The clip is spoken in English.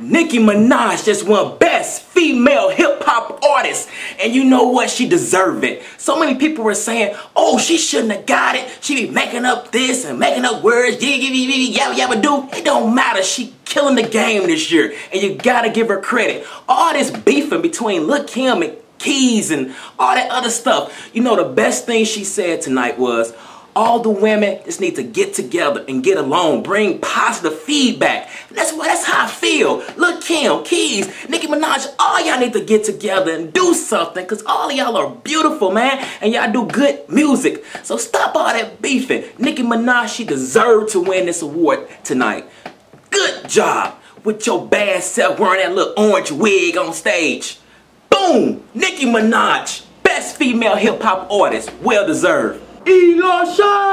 Nicki Minaj just won Best Female Hip Hop Artist. And you know what? She deserved it. So many people were saying, oh, she shouldn't have got it. She be making up this and making up words. Yabba yabba do. It don't matter. She killing the game this year. And you gotta give her credit. All this beefing between Lil Kim and Keys and all that other stuff. You know, the best thing she said tonight was, all the women just need to get together and get along, bring positive feedback. That's what that's how I feel. Look, Kim, Keys, Nicki Minaj, all y'all need to get together and do something because all y'all are beautiful, man, and y'all do good music. So stop all that beefing. Nicki Minaj, she deserved to win this award tonight. Good job with your bad self wearing that little orange wig on stage. Boom! Nicki Minaj, best female hip hop artist, well deserved. ìlọṣọ́.